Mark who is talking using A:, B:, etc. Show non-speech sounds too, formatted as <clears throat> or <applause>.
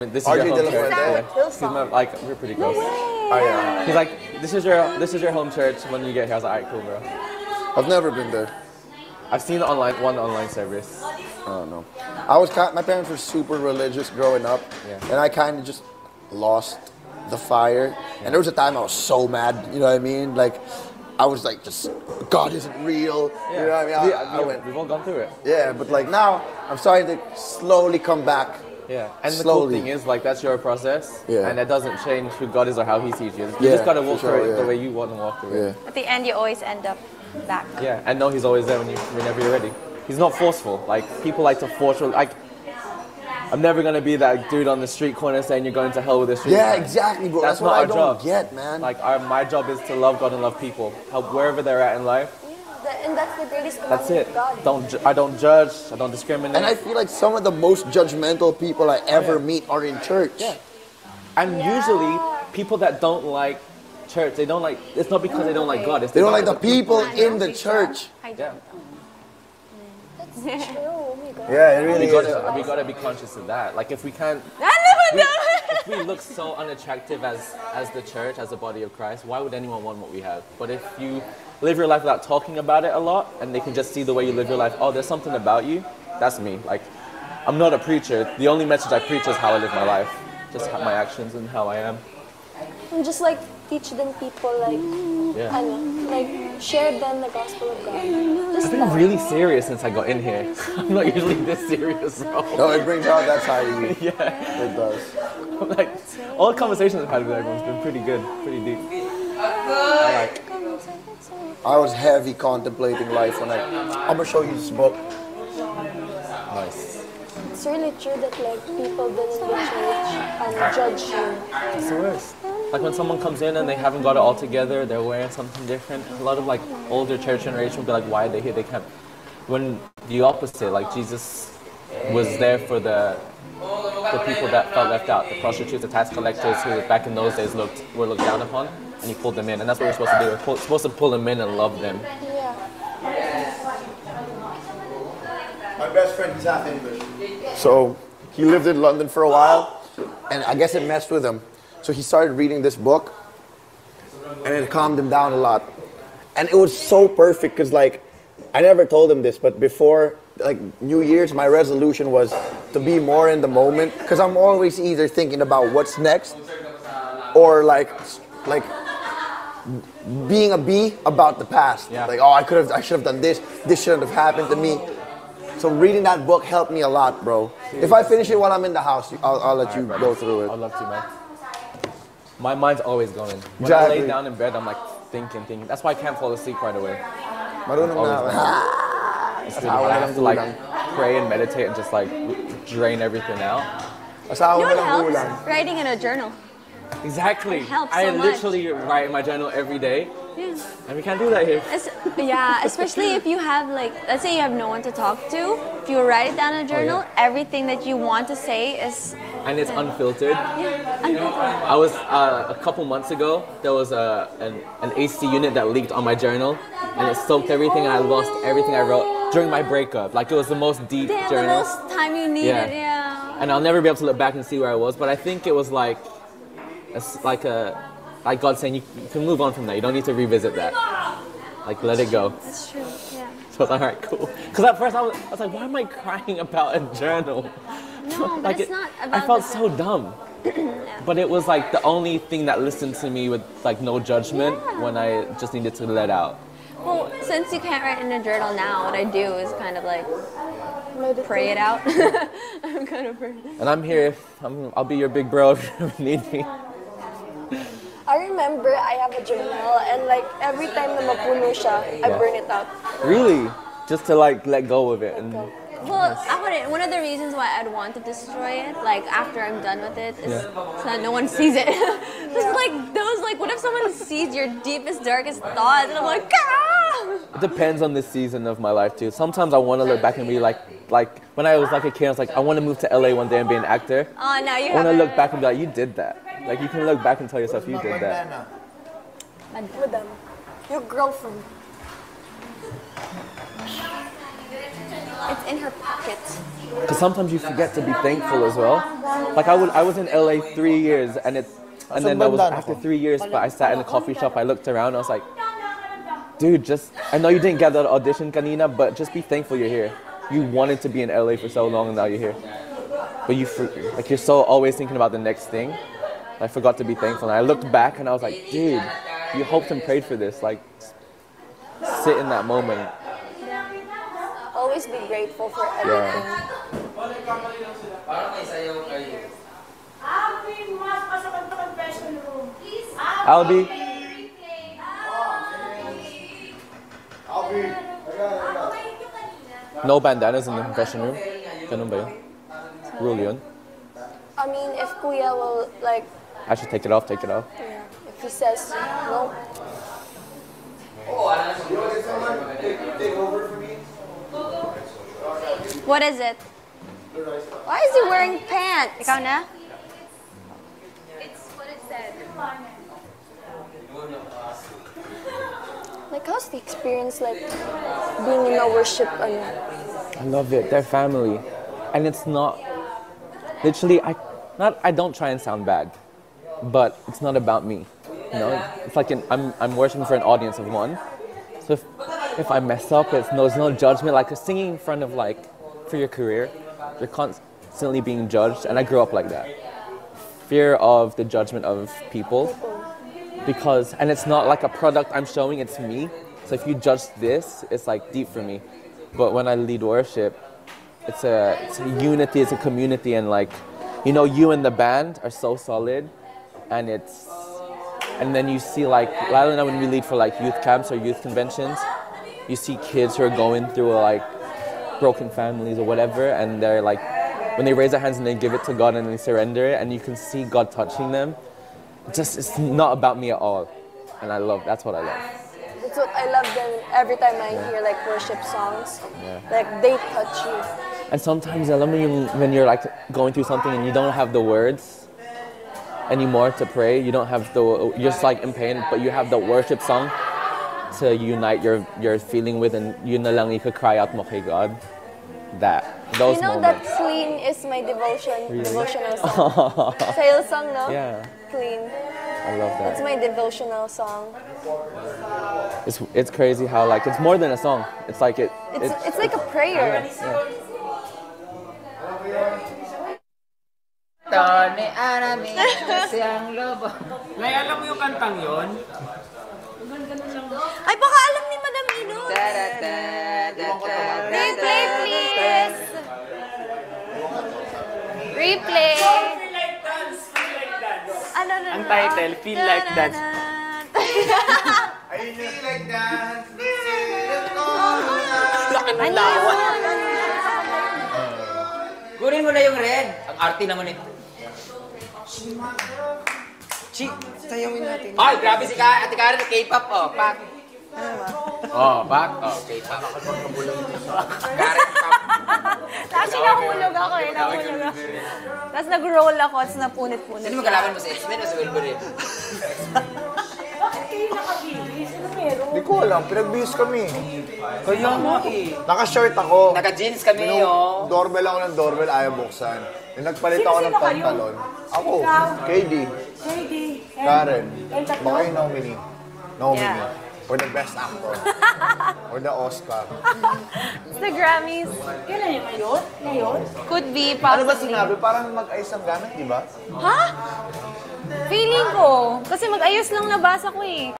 A: This is
B: RJ
A: your home church. Yeah. He's my, like we're pretty close.
B: Oh yeah.
A: He's like, this is your this is your home church. When you get here, I was like, alright, cool, bro.
B: I've never been there.
A: I've seen online one online service.
B: Oh no. I was kind. My parents were super religious growing up,
A: Yeah.
B: and I kind of just lost the fire. And there was a time I was so mad. You know what I mean? Like, I was like, just God isn't real. You know what I mean? I,
A: We-
B: I
A: we-
B: went,
A: we've all gone through it.
B: yeah, but like now, I'm starting to slowly come back.
A: Yeah, and the cool thing is, like, that's your process,
B: Yeah.
A: and that doesn't change who God is or how He sees you. You
B: Yeah,
A: just gotta walk
B: sure,
A: through it
B: yeah.
A: the way you want to walk through it.
C: At the end, you always end up back.
A: Yeah, and know He's always there when you, whenever you're ready. He's not forceful. Like people like to force. Like, I'm never gonna be that dude on the street corner saying you're going to hell with this.
B: Yeah,
A: sign.
B: exactly, bro.
A: That's,
B: That's, what
A: not
B: I
A: our
B: don't
A: job.
B: get, man.
A: Like, our, my job is to love God and love people, help wherever they're at in life.
D: That- and that's the greatest
A: That's it.
D: God.
A: Don't ju- I don't judge. I don't discriminate.
B: and I feel like some of the most judgmental people I ever meet are in church.
A: Yeah. And usually, people that don't like church, they don't like. It's not because they don't like God. It's
B: They don't like the
A: because-
B: people in the church.
C: I
A: Yeah.
C: don't.
D: That's true. Oh my God. <laughs>
B: Yeah, it
A: We
B: really
A: gotta, we gotta be conscious of that. Like if we can't, <laughs>
C: I never
A: if we look so unattractive as as the church, as the body of Christ, why would anyone want what we have? But if you live your life without talking about it a lot, and they can just see the way you live your life, oh, there's something about you. That's me. Like I'm not a preacher. The only message I preach is how I live my life, just how- my actions and how I am.
D: And just like teach them people like,
A: Yeah.
D: ano, like share them the gospel of God. Just
A: I've been
D: that.
A: really serious since I got in here. <laughs> I'm not usually this serious, bro.
B: No, it brings out that side of you. <laughs>
A: Yeah.
B: It does. <laughs>
A: like all the conversations I've had with everyone's been pretty good, pretty deep. I like.
B: I was heavy contemplating life when I. I'm gonna show you this book.
A: Nice.
D: It's really true that like people then in the church and judge you.
A: It's the worst. Like when someone comes in and they haven't got it all together, they're wearing something different. A lot of like older church generation will be like, why are they here? They can't. When the opposite, like Jesus was there for the the people that felt left out, the prostitutes, the tax collectors who back in those days looked were looked down upon, and he pulled them in, and that's what we're supposed to do. We're pull, supposed to pull them in and love them.
D: Yeah.
B: My best friend, he's half English. So he lived in London for a while, and I guess it messed with him. So he started reading this book, and it calmed him down a lot. And it was so perfect because, like, I never told him this, but before like New Year's, my resolution was to be more in the moment because I'm always either thinking about what's next or like like being a bee about the past.
A: Yeah.
B: Like, oh, I could have, I should have done this. This shouldn't have happened to me. So reading that book helped me a lot, bro. If I finish it while I'm in the house, I'll, I'll let you go through it.
A: I'd love to, man. My mind's always going. When
B: Exactly.
A: I lay down in bed, I'm like thinking, thinking. That's why I can't fall asleep right away.
B: Marunong
A: Always
B: na.
A: Going. It's really I
B: na
A: have to like pray and meditate and just like drain everything out.
B: Asawa
C: You
B: na
C: know what helps? Writing in a journal.
A: Exactly.
C: It helps
A: I
C: so much.
A: literally write in my journal every day,
C: Yeah.
A: and we can't do that here.
C: Es- yeah, especially if you have like, let's say you have no one to talk to. If you write it down in a journal, everything that you want to say is
A: And it's unfiltered.
C: yeah, unfiltered.
A: I was uh, a couple months ago. There was a an, an AC unit that leaked on my journal, and it soaked everything. And I lost everything I wrote during my breakup. Like it was the most deep
C: Damn, the most time you needed, yeah.
A: and I'll never be able to look back and see where I was. But I think it was like, it's like a, like God saying you, you can move on from that. You don't need to revisit that. Like let it go.
C: That's true, yeah.
A: So I was like, all right, cool. Because at first I was, I was like, why am I crying about a journal?
C: No, <laughs> but
A: like
C: it's
A: it-
C: not
A: I felt so dumb. <clears throat> But it was like the only thing that listened to me with like no judgment
C: Yeah.
A: when I just needed to let out.
C: Well, since you can't write in a journal now, what I do is kind of like
D: Meditate.
C: pray it out. <laughs> I'm kind of praying.
A: And I'm here. I'm, I'll be your big bro if you need me.
D: I remember I have a journal and like every time na mapuno siya, I
A: Yeah.
D: burn it out.
A: Really? Just to like let go of it. And
C: Well, I wouldn't. One of the reasons why I'd want to destroy it, like after I'm done with it, is
A: Yeah.
C: so that no one sees it. <laughs> Just like those, like what if someone sees your deepest, darkest thoughts, and I'm like, ah!
A: it depends on the season of my life too. Sometimes I want to look back and be like, like when I was like a kid, I was like, I want to move to LA one day and be an actor.
C: Oh, no, you
A: I want to look back and be like, you did that. Like you can look back and tell yourself you did that.
D: Madam, your girlfriend.
C: It's in her pocket.
A: because sometimes you forget to be thankful as well. Like I would, I was in LA three years, and it, and then that was after three years. But I sat in a coffee shop. I looked around. I was like, dude, just I know you didn't get that audition, Kanina, but just be thankful you're here. You wanted to be in LA for so long, and now you're here. But you, for, like, you're so always thinking about the next thing. I forgot to be thankful. And I looked back, and I was like, dude, you hoped and prayed for this. Like, sit in that moment.
D: Always be grateful for everything.
A: Yeah.
D: Everything.
E: Parang may sayaw kayo.
A: Albie, no bandanas in the confession room. Ganun ba yun? Rule yun.
D: I mean, if Kuya will, like,
A: I should take it off, take it off.
D: yeah, if he says no, oh,
C: What is it?
D: why is he wearing pants?
C: Ikaw na? <laughs>
D: Like, how's the experience like being in a worship?
A: I love it. They're family. And it's not literally I not I don't try and sound bad, but it's not about me. You know? It's like an, I'm I'm worshiping for an audience of one. So if if I mess up, it's no, there's no judgment. Like singing in front of like for your career, you're constantly being judged, and I grew up like that. Fear of the judgment of people, because and it's not like a product I'm showing. It's me. So if you judge this, it's like deep for me. But when I lead worship, it's a it's a unity, it's a community, and like, you know, you and the band are so solid, and it's and then you see like Lila and I when we lead for like youth camps or youth conventions, you see kids who are going through like broken families or whatever, and they're like when they raise their hands and they give it to God and they surrender, it, and you can see God touching them. Just it's not about me at all, and I love that's what I love.
D: That's what I love them every time I hear like worship songs. Like they touch you.
A: And sometimes alam mo yung when you're like going through something and you don't have the words anymore to pray, you don't have the you're just like in pain, but you have the worship song to unite your your feeling with and yun na lang ika cry out mo kay God. That those
D: you know
A: moments.
D: that clean is my devotion, devotional <laughs> song. Sale song, no?
A: Yeah,
D: Clean.
A: I love
D: That's
A: that.
D: my devotional song.
A: It's it's crazy how like it's more than a song. It's like it.
D: It's
A: it
D: it's like a prayer.
E: Tony Arami, siyang lobo.
F: Lai, alam mo yung kantang yon?
C: Ay, baka alam ni Madam Inutz. Replay, please. Replay. Ano na
F: Ang title, Feel Like Dance. Laki ng lawa.
E: Kunin mo na yung red. Ang arty naman ito.
G: Chi, sayawin natin.
E: Ay, grabe si Ka Ate Karen, K-pop, oh. Pak. Oh, pak. Oh, K-pop. Karen, pop.
C: Actually, nahulog ako eh. Nahulog ako. Tapos nag-roll ako, tapos napunit-punit.
E: Sino mo kalaban mo sa X-Men o sa Wolverine?
B: Hindi ko alam, pinag-bihis kami.
E: Kaya mo eh.
B: Naka-short ako.
E: Naka-jeans kami, oh.
B: Doorbell ako ng doorbell, ayaw buksan. Yung nagpalit ako ng pantalon. Ako, KD,
H: JD.
B: Karen, baka yung nominee. Nominee.
C: Yeah.
B: For the best actor. <laughs> Or the Oscar.
C: The Grammys.
H: Kailan yun? Ngayon? Ngayon?
C: Could be,
B: Ano ba
C: possibly.
B: sinabi? Parang mag-ayos ang gamit, di ba?
C: Ha? Feeling ko. Kasi mag-ayos lang nabasa ko eh.